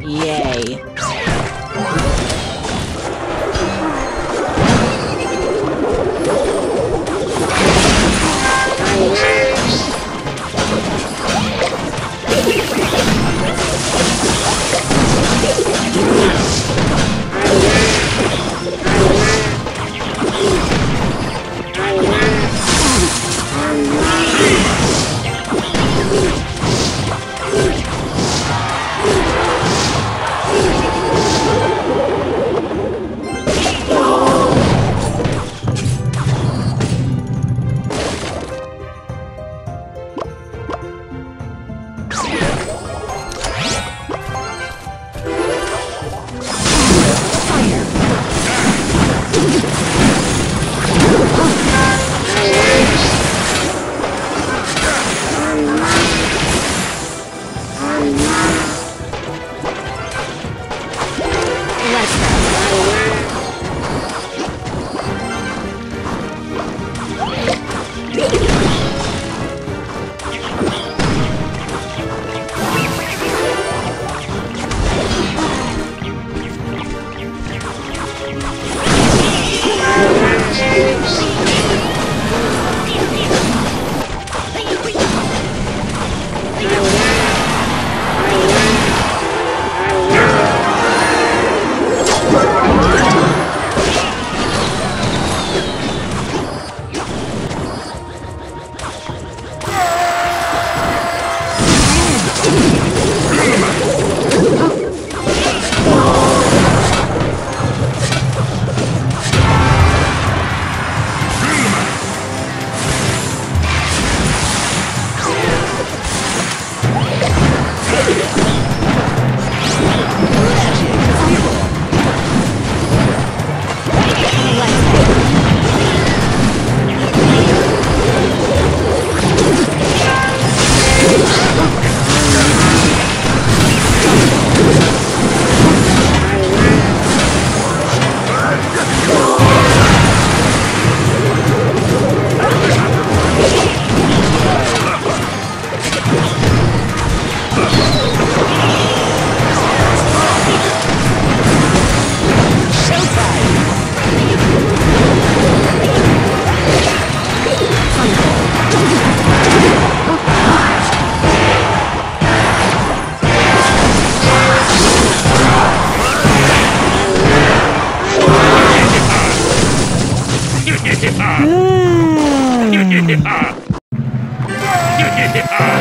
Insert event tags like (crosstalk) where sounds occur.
Yay. Yeah. (laughs) (laughs)